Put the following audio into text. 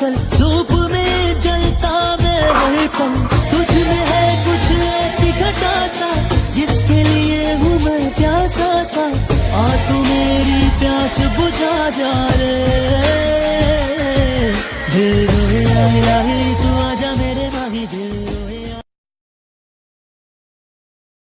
चल, धूप में जलता मैं वही पल। तुझ में है कुछ ऐसी घटा सा, जिसके लिए हूँ मैं प्यासा सा। आ तू मेरी प्यास बुझा जा रे। रे रे